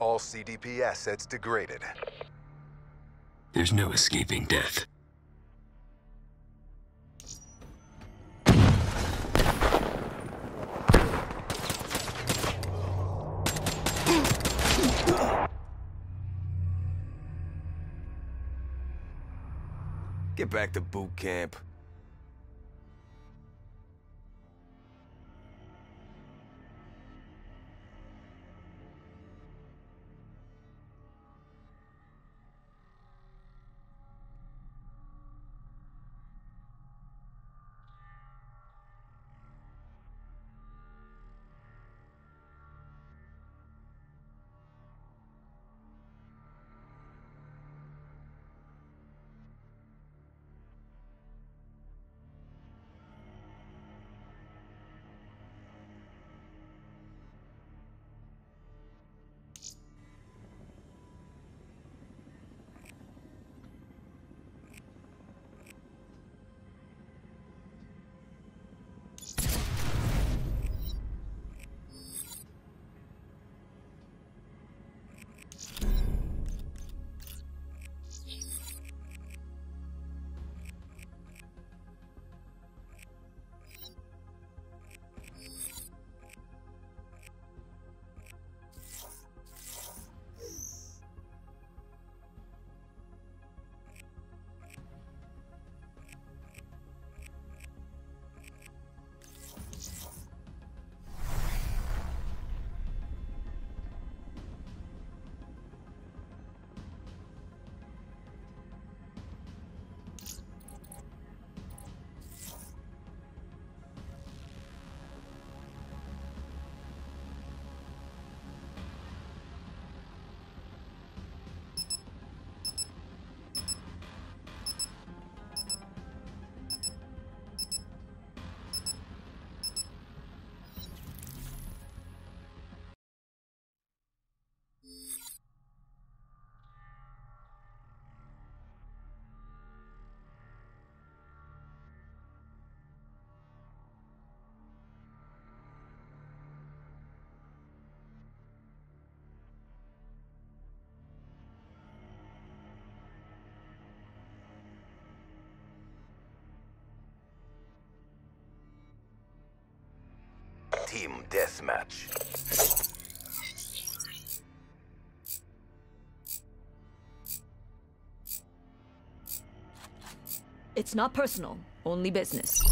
All CDP assets degraded. There's no escaping death. Get back to boot camp. Team Deathmatch. It's not personal, only business.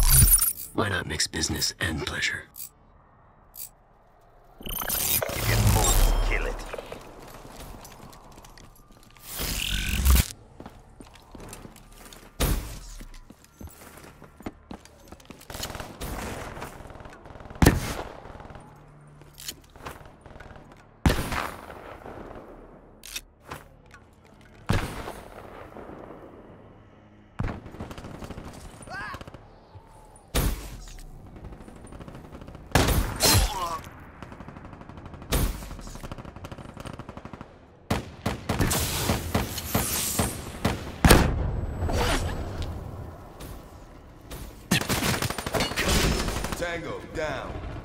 Why not mix business and pleasure? Down.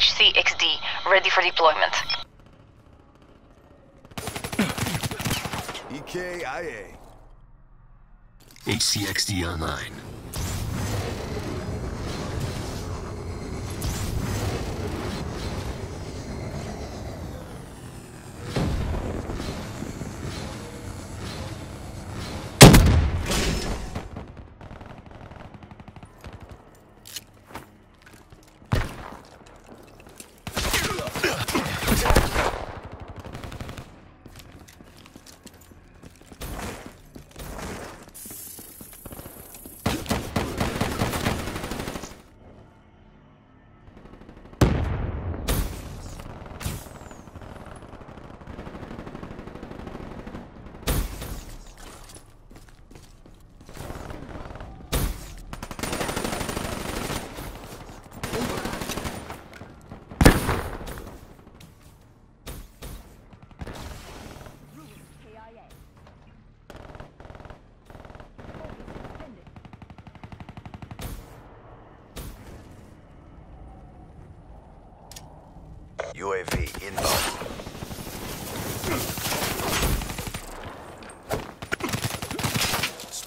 HCXD, ready for deployment. EKIA. HCXD online.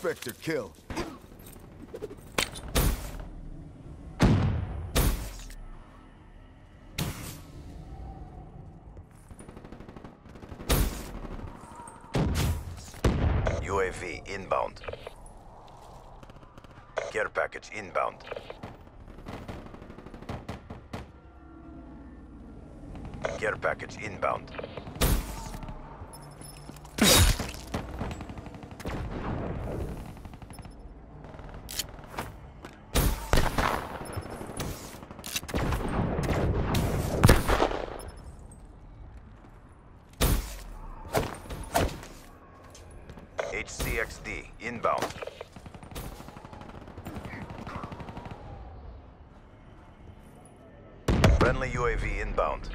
Spectre kill. UAV inbound. Care package inbound. Care package inbound. Inbound. Friendly UAV inbound.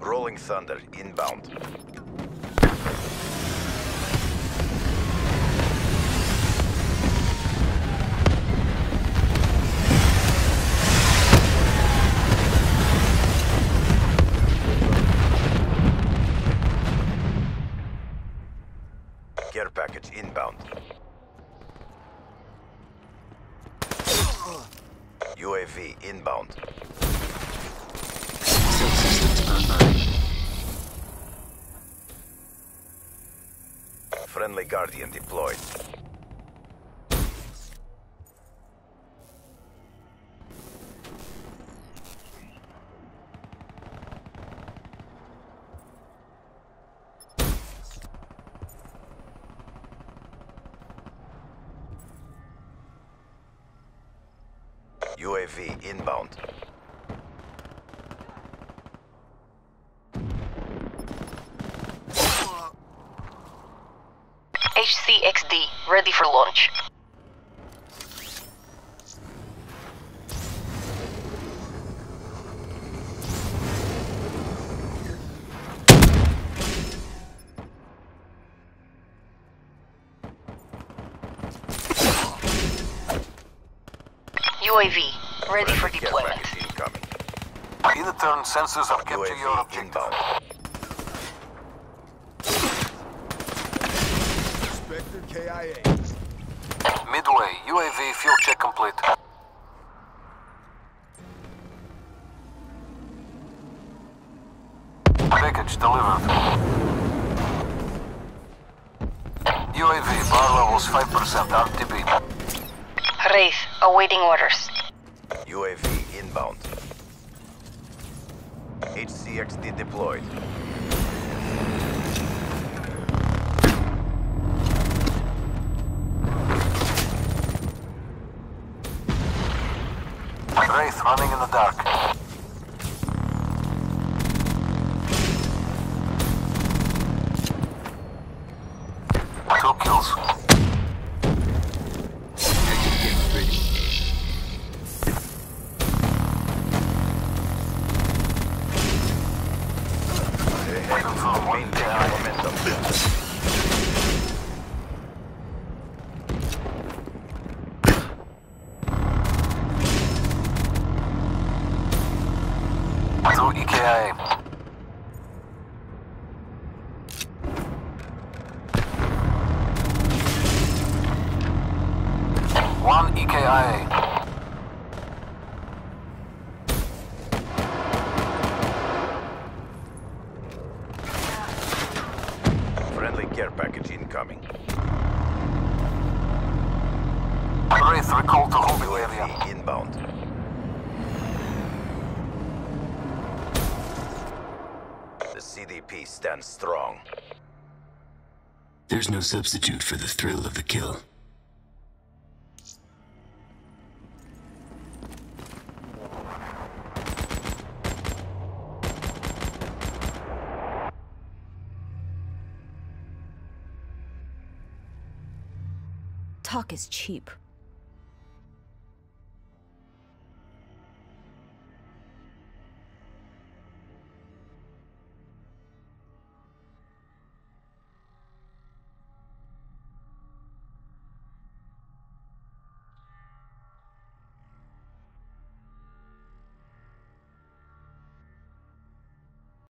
Rolling Thunder inbound. Care package inbound. UAV inbound. Friendly Guardian deployed. UAV inbound. HCXD ready for launch. UAV ready for Friendly care deployment. package incoming. Inner-turn sensors have captured your UAV objective. inbound. Spectre KIA. Midway, UAV field check complete. Package delivered. UAV bar levels 5% RTB. Wraith awaiting orders. Inbound. HCXD deployed. Wraith running in the dark. Two kills. Two EKIA. One EKIA. Friendly care package incoming. Wraith recall to Hobby area. Inbound. The stands strong. There's no substitute for the thrill of the kill. Talk is cheap.